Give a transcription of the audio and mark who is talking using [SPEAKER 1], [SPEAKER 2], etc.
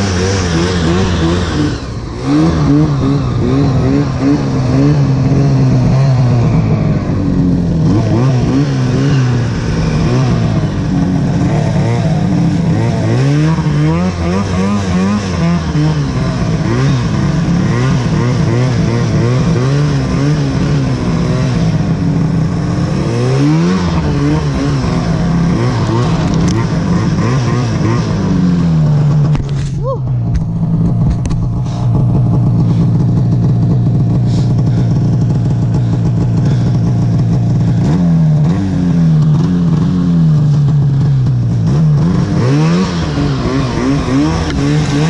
[SPEAKER 1] Música Mm-hmm.